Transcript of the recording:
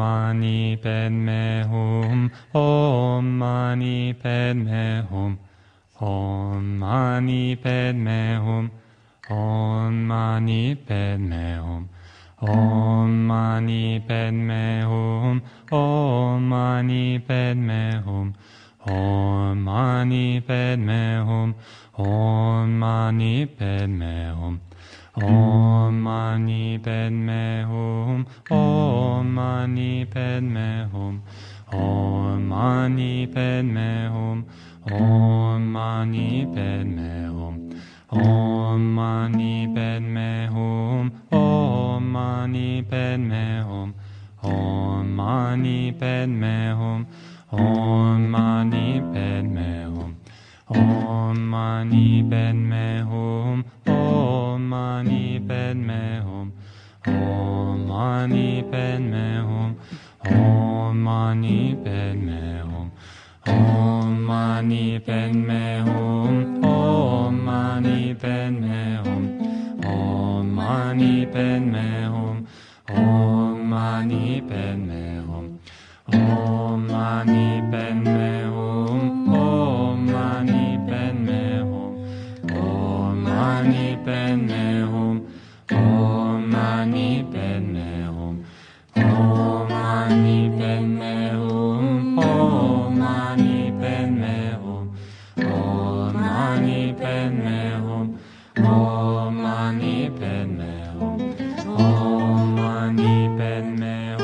mani padme hum. Om mani padme hum. Om mani padme hum. Om mani padme hum. Om mani padme hum. Om mani padme hum. Om mani padme hum. Om mani padme hum. Om mani padme hum Om mani padme hum Om mani padme hum Om mani padme hum Om mani padme hum Om mani padme hum Om mani padme hum Om mani padme hum Om mani padme hum Om mani padme hum. Om mani padme hum. Om mani padme hum. Om mani padme hum. Om mani padme hum. Om mani padme hum. Om mani padme hum. Om mani padme mani padme hum Om mani padme hum Om mani padme hum Om mani padme hum Om mani padme hum Om mani padme hum Om mani padme hum